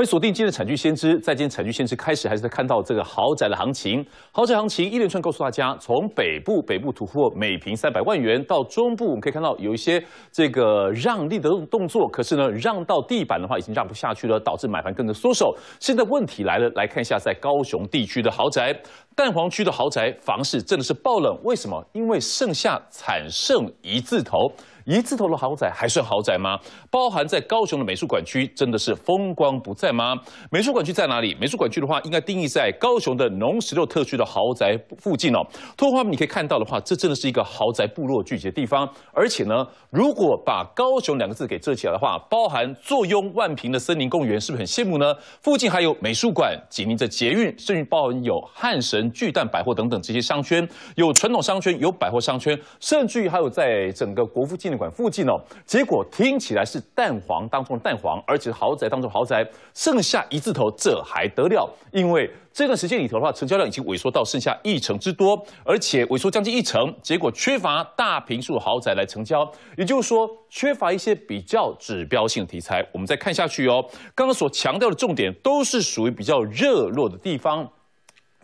欢迎锁定今天的产区先知，在今天产区先知开始，还是在看到这个豪宅的行情。豪宅行情一连串告诉大家，从北部北部突破每平三百万元，到中部我们可以看到有一些这个让利的动作，可是呢，让到地板的话已经让不下去了，导致买盘跟着缩手。现在问题来了，来看一下在高雄地区的豪宅，蛋黄区的豪宅房市真的是爆冷，为什么？因为剩下惨胜一字头。一字头的豪宅还算豪宅吗？包含在高雄的美术馆区，真的是风光不再吗？美术馆区在哪里？美术馆区的话，应该定义在高雄的农十六特区的豪宅附近哦。透过画面你可以看到的话，这真的是一个豪宅部落聚集的地方。而且呢，如果把高雄两个字给遮起来的话，包含坐拥万平的森林公园，是不是很羡慕呢？附近还有美术馆，紧邻着捷运，甚至包含有汉神、巨蛋百货等等这些商圈，有传统商圈，有百货商圈，甚至于还有在整个国父纪念馆附近哦。结果听起来是蛋黄当中的蛋黄，而且豪宅当中豪宅，剩下一字头，这还得了？因为这段时间里头的话，成交量已经萎缩到剩下一成之多，而且萎缩将近一成，结果缺乏大平数豪宅来成交，也就是说缺乏一些比较指标性的题材。我们再看下去哦，刚刚所强调的重点都是属于比较热络的地方。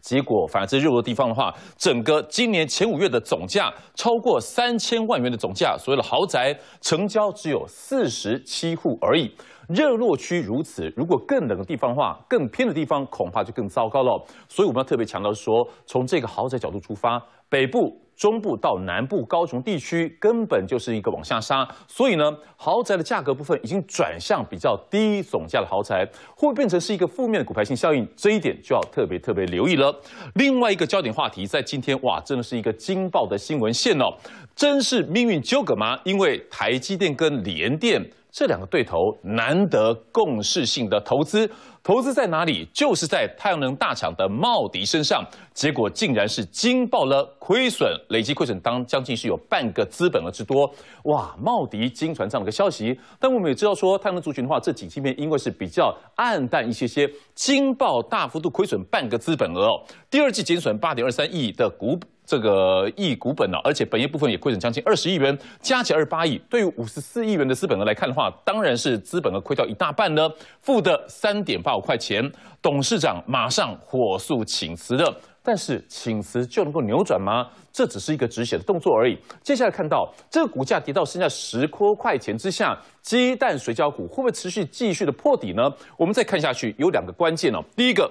结果，反而是热络地方的话，整个今年前五月的总价超过三千万元的总价，所谓的豪宅成交只有四十七户而已。热络区如此，如果更冷的地方的话，更偏的地方恐怕就更糟糕了。所以我们要特别强调说，从这个豪宅角度出发，北部。中部到南部高雄地区根本就是一个往下杀，所以呢，豪宅的价格部分已经转向比较低总价的豪宅，会变成是一个负面的股牌性效应？这一点就要特别特别留意了。另外一个焦点话题，在今天哇，真的是一个惊爆的新闻线哦，真是命运纠葛吗？因为台积电跟联电。这两个对头难得共识性的投资，投资在哪里？就是在太阳能大厂的茂迪身上，结果竟然是惊爆了亏损，累计亏损当将近是有半个资本额之多。哇，茂迪惊传这样的一个消息，但我们也知道说，太阳能族群的话，这景气面因为是比较暗淡一些些，惊爆大幅度亏损半个资本额哦，第二季减损八点二三亿的股。这个亿股本呢，而且本业部分也亏损将近二十亿元，加起来二十八亿。对于五十四亿元的资本额来看的话，当然是资本额亏掉一大半呢，负的三点八五块钱。董事长马上火速请辞了，但是请辞就能够扭转吗？这只是一个止血的动作而已。接下来看到这个股价跌到剩下十多块钱之下，鸡蛋水饺股会不会持续继续的破底呢？我们再看下去，有两个关键哦。第一个。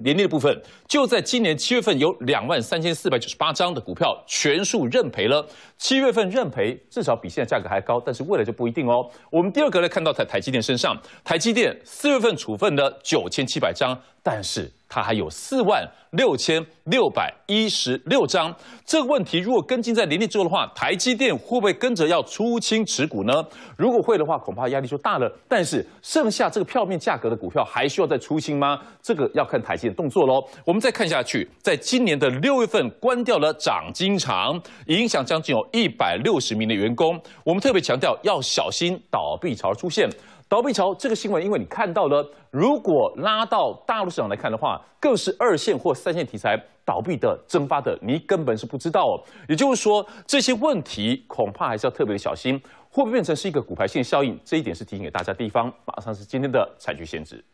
年利的部分，就在今年七月份有两万三千四百九十八张的股票全数认赔了。七月份认赔至少比现在价格还高，但是未来就不一定哦。我们第二个来看到在台积电身上，台积电四月份处分的九千七百张，但是。它还有四万六千六百一十六张，这个问题如果跟进在年内之后的话，台积电会不会跟着要出清持股呢？如果会的话，恐怕压力就大了。但是剩下这个票面价格的股票还需要再出清吗？这个要看台积电动作喽。我们再看下去，在今年的六月份关掉了长金厂，影响将近有一百六十名的员工。我们特别强调要小心倒闭潮出现。倒闭潮这个新闻，因为你看到了，如果拉到大陆市场来看的话，更是二线或三线题材倒闭的蒸发的，你根本是不知道哦。也就是说，这些问题恐怕还是要特别的小心，会不会变成是一个骨牌性效应？这一点是提醒给大家地方。马上是今天的采取限制。